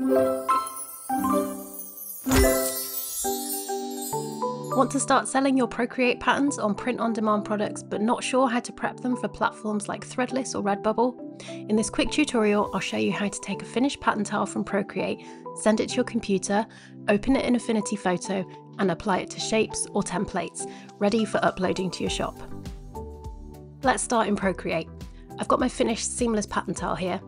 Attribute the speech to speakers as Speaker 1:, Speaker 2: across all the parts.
Speaker 1: Want to start selling your Procreate patterns on print on demand products but not sure how to prep them for platforms like Threadless or Redbubble? In this quick tutorial, I'll show you how to take a finished pattern tile from Procreate, send it to your computer, open it in Affinity Photo, and apply it to shapes or templates, ready for uploading to your shop. Let's start in Procreate. I've got my finished seamless pattern tile here.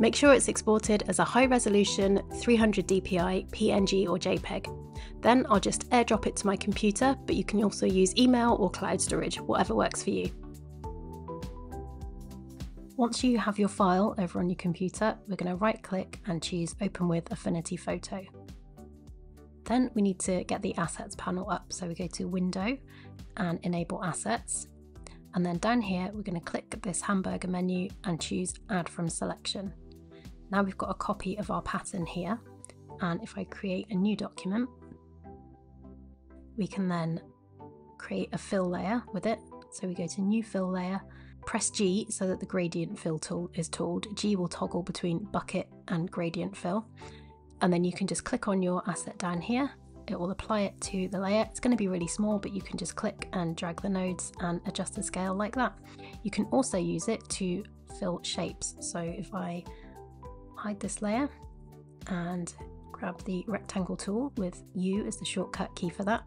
Speaker 1: Make sure it's exported as a high resolution 300 dpi, PNG or JPEG. Then I'll just airdrop it to my computer, but you can also use email or cloud storage, whatever works for you. Once you have your file over on your computer, we're going to right click and choose Open with Affinity Photo. Then we need to get the Assets panel up, so we go to Window and Enable Assets. And then down here, we're going to click this hamburger menu and choose Add from Selection. Now we've got a copy of our pattern here. And if I create a new document, we can then create a fill layer with it. So we go to new fill layer, press G so that the gradient fill tool is tooled. G will toggle between bucket and gradient fill. And then you can just click on your asset down here. It will apply it to the layer. It's going to be really small, but you can just click and drag the nodes and adjust the scale like that. You can also use it to fill shapes. So if I hide this layer and grab the rectangle tool with U as the shortcut key for that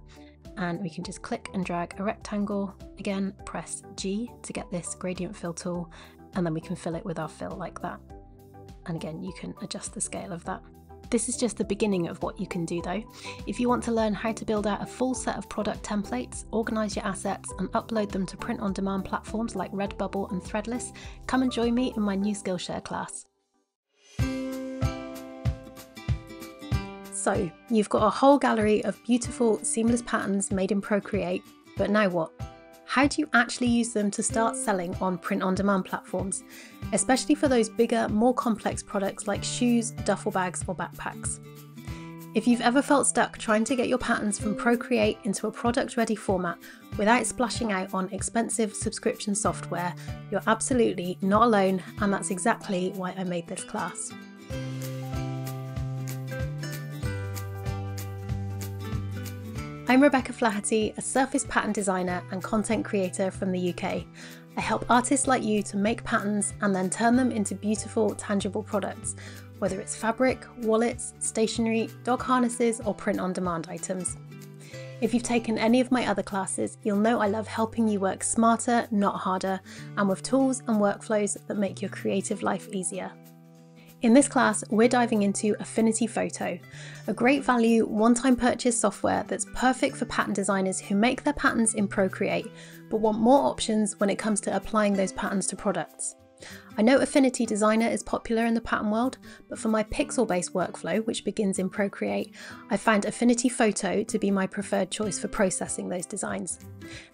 Speaker 1: and we can just click and drag a rectangle again press G to get this gradient fill tool and then we can fill it with our fill like that and again you can adjust the scale of that this is just the beginning of what you can do though. If you want to learn how to build out a full set of product templates, organise your assets and upload them to print on demand platforms like Redbubble and Threadless, come and join me in my new Skillshare class. So, you've got a whole gallery of beautiful seamless patterns made in Procreate, but now what? How do you actually use them to start selling on print on demand platforms, especially for those bigger, more complex products like shoes, duffel bags, or backpacks? If you've ever felt stuck trying to get your patterns from Procreate into a product ready format without splashing out on expensive subscription software, you're absolutely not alone, and that's exactly why I made this class. I'm Rebecca Flaherty, a surface pattern designer and content creator from the UK. I help artists like you to make patterns and then turn them into beautiful, tangible products, whether it's fabric, wallets, stationery, dog harnesses, or print on demand items. If you've taken any of my other classes, you'll know I love helping you work smarter, not harder, and with tools and workflows that make your creative life easier. In this class, we're diving into Affinity Photo, a great value one time purchase software that's perfect for pattern designers who make their patterns in Procreate but want more options when it comes to applying those patterns to products. I know Affinity Designer is popular in the pattern world, but for my pixel based workflow, which begins in Procreate, I found Affinity Photo to be my preferred choice for processing those designs.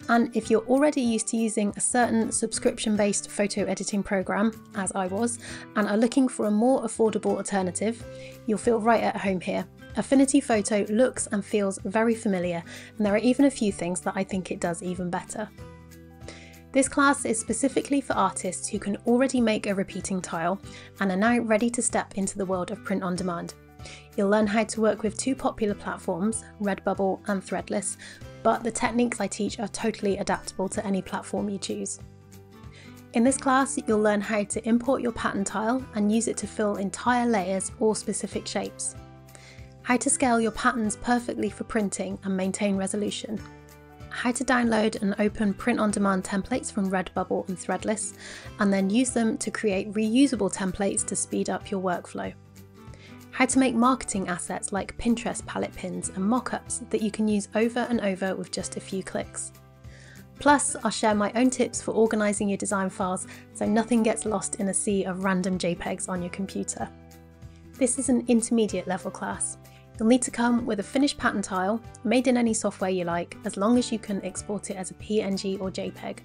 Speaker 1: And if you're already used to using a certain subscription based photo editing program, as I was, and are looking for a more affordable alternative, you'll feel right at home here. Affinity Photo looks and feels very familiar, and there are even a few things that I think it does even better. This class is specifically for artists who can already make a repeating tile and are now ready to step into the world of print on demand. You'll learn how to work with two popular platforms, Redbubble and Threadless, but the techniques I teach are totally adaptable to any platform you choose. In this class, you'll learn how to import your pattern tile and use it to fill entire layers or specific shapes. How to scale your patterns perfectly for printing and maintain resolution how to download and open print on demand templates from Redbubble and Threadless, and then use them to create reusable templates to speed up your workflow. How to make marketing assets like Pinterest palette pins and mockups that you can use over and over with just a few clicks. Plus, I'll share my own tips for organising your design files so nothing gets lost in a sea of random JPEGs on your computer. This is an intermediate level class, You'll need to come with a finished pattern tile, made in any software you like, as long as you can export it as a PNG or JPEG.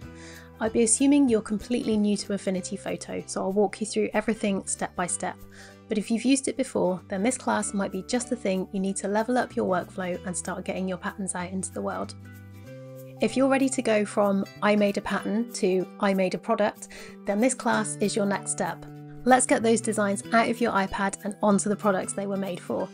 Speaker 1: I'd be assuming you're completely new to Affinity Photo, so I'll walk you through everything step by step. But if you've used it before, then this class might be just the thing you need to level up your workflow and start getting your patterns out into the world. If you're ready to go from I made a pattern to I made a product, then this class is your next step. Let's get those designs out of your iPad and onto the products they were made for.